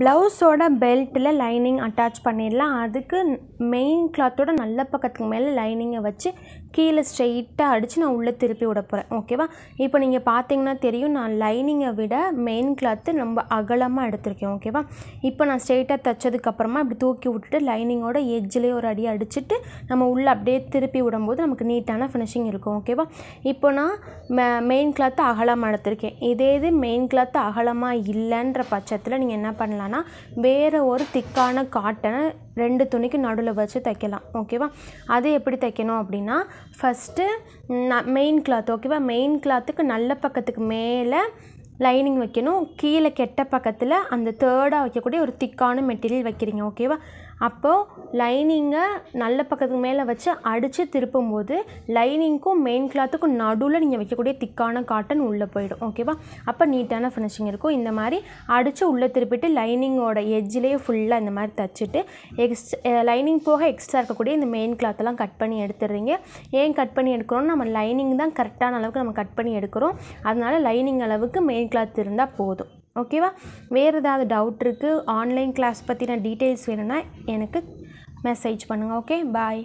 ப்ளவுஸோட பெல்ட்டில் lining attach பண்ணிடலாம். அதுக்கு மெயின் கிளாத்தோட நல்ல பக்கத்துக்கு மேலே லைனிங்கை வச்சு கீழே ஸ்ட்ரெயிட்டாக அடித்து நான் உள்ளே திருப்பி விட போகிறேன் ஓகேவா இப்போ நீங்கள் பார்த்தீங்கன்னா தெரியும் நான் லைனிங்கை விட மெயின் கிளாத்து ரொம்ப அகலமாக எடுத்திருக்கேன். ஓகேவா இப்போ நான் ஸ்ட்ரெயிட்டாக தைச்சதுக்கப்புறமா இப்படி தூக்கி விட்டுட்டு லைனிங்கோட எட்ஜ்லேயே ஒரு அடி அடிச்சுட்டு நம்ம உள்ளே அப்படியே திருப்பி விடும்போது நமக்கு நீட்டான ஃபினிஷிங் இருக்கும். ஓகேவா இப்போ நான் மெயின் கிளாத்து அகலமாக எடுத்திருக்கேன். இதே இது மெயின் கிளாத்து அகலமாக இல்லைன்ற பட்சத்தில் நீங்கள் என்ன பண்ணலான்னா வேறு ஒரு திக்கான காட்டனை ரெண்டு துணிக்கு நடுவில் வச்சு தைக்கலாம் ஓகேவா அது எப்படி தைக்கணும் அப்படின்னா ஃபஸ்ட்டு மெயின் கிளாத் ஓகேவா மெயின் கிளாத்துக்கு நல்ல பக்கத்துக்கு மேலே லைனிங் வைக்கணும். கீழே கெட்ட பக்கத்தில் அந்த தேர்டாக வைக்கக்கூடிய ஒரு திக்கான மெட்டீரியல் வைக்கிறீங்க ஓகேவா அப்போது லைனிங்கை நல்ல பக்கத்துக்கு மேலே வச்சு அடித்து திருப்பும்போது லைனிங்க்கும் மெயின் கிளாத்துக்கும் நடுவில் நீங்கள் வைக்கக்கூடிய திக்கான காட்டன் உள்ளே போயிடும் ஓகேவா அப்போ நீட்டான ஃபினிஷிங் இருக்கும். இந்த மாதிரி அடித்து உள்ளே திருப்பிட்டு லைனிங்கோட எஜ்ஜிலேயே ஃபுல்லாக இந்த மாதிரி தச்சுட்டு எக்ஸ் லைனிங் போக எக்ஸ்ட்ரா இருக்கக்கூடிய இந்த மெயின் கிளாத்தெல்லாம் கட் பண்ணி எடுத்துடுறீங்க. ஏன் கட் பண்ணி எடுக்கிறோம் நம்ம லைனிங் தான் கரெக்டான அளவுக்கு நம்ம கட் பண்ணி எடுக்கிறோம். அதனால் லைனிங் அளவுக்கு மெயின் கிளாத் இருந்தால் போதும். ஓகேவா வேறு ஏதாவது டவுட் இருக்குது ஆன்லைன் கிளாஸ் பற்றின டீட்டெயில்ஸ் வேணும்னா எனக்கு மெசேஜ் பண்ணுங்கள் ஓகே பாய்